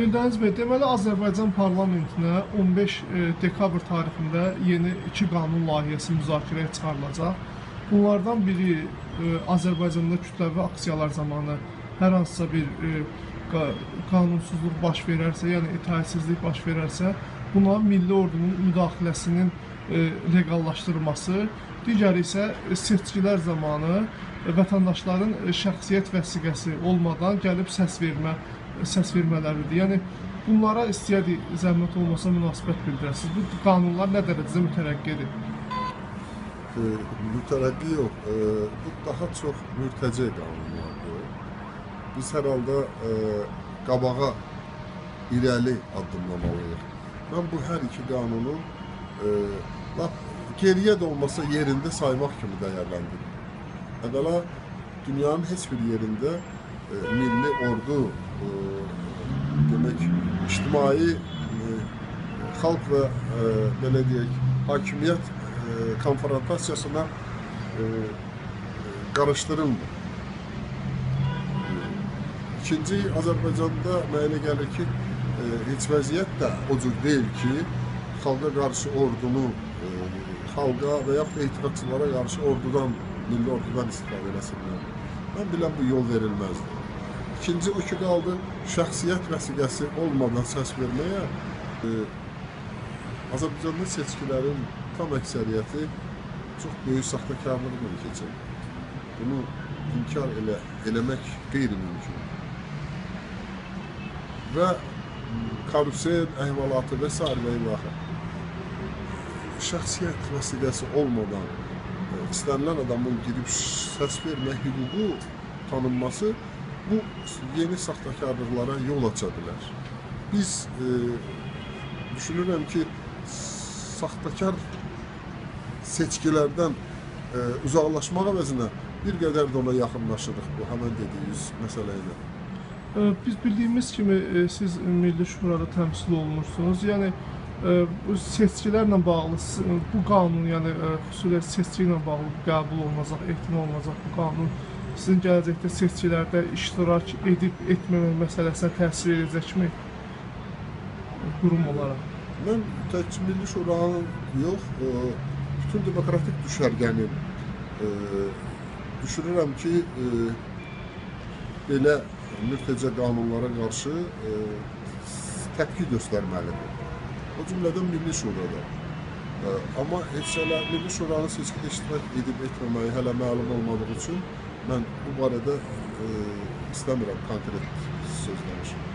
Eldəniz bəy, deməli Azərbaycan parlamentinə 15 e, dekabr tarixində yeni iki qanun layihəsi müzakirəyə çıxarılacaq. Bunlardan biri e, Azərbaycanda kütləvi aksiyalar zamanı hər hansısa bir e, qa- qanunsuzluq baş verərsə, yəni itaətsizlik baş verərsə, buna milli ordunun müdaxiləsinin leqallaşdırılması, digəri isə seçkilər zamanı vətəndaşların şəxsiyyət vəsiqəsi olmadan gəlib səs vermə səs vermələridir. Yəni bunlara istəyədik zəhmət olmasa münasibət bildirəsiniz. Bu qanunlar nə dərəcədə mütərəqqidir? e, mütərəqqi yox, e, bu daha çox mürtəci qanunlardır. Biz hər halda e, qabağa irəli addımlamalıyıq. Mən bu hər iki qanunu e, lap geriyə də olmasa yerində saymaq kimi dəyərləndirirəm. Əvvəla dünyanın heç bir yerində e, milli ordu demək ictimai e, xalq və e, belə deyək hakimiyyət e, konfrontasiyasına. İkinci Azərbaycanda mənə gəlir ki, heç vəziyyət də o cür deyil ki, xalqa qarşı ordunu xalqa və yaxud da etiqadçılara qarşı ordudan, milli ordudan istifadə eləsinlər. Mən bilən bu yol verilməzdir. İkinci o ki qaldı, şəxsiyyət vəsiqəsi olmadan səs verməyə e, Azərbaycanda seçkilərin tam əksəriyyəti çox böyük saxtakarlıqla keçir. Bunu inkar elə, eləmək qeyri-mümkün. Və karusel əhvalatı və s. və ilaxır. Şəxsiyyət vəsiqəsi olmadan e, istənilən adamın girib səs vermə hüququ tanınması bu yeni saxtakarlıqlara yol aça bilər. Biz e, düşünürəm ki, saxtakar seçkilərdən e, uzaqlaşmaq əvəzinə bir qədər də ona yaxınlaşırıq bu həmin dediyiniz məsələ ilə. E, Biz bildiyimiz kimi e, siz Milli Şurada təmsil olunursunuz. Yəni e, bu seçkilərlə bağlı bu qanun, yəni e, xüsusilə seçki ilə bağlı qəbul olunacaq, ehtina olunacaq bu qanun sizin gələcəkdə seçkilərdə iştirak edib etməmək məsələsinə təsir edəcəkmi? Qurum olaraq. Mən təkcə Milli Şuranın yox, e, bütün demokratik düşərgənin e, düşünürəm ki, e, belə mürtəcə qanunlara qarşı təpki göstərməlidir. O cümlədən Milli Şurada. Amma heç hələ Milli Şuranın seçkidə iştirak edib etməməyi hələ məlum olmadığı üçün Ben bu barada e, istemiyorum konkret sözler.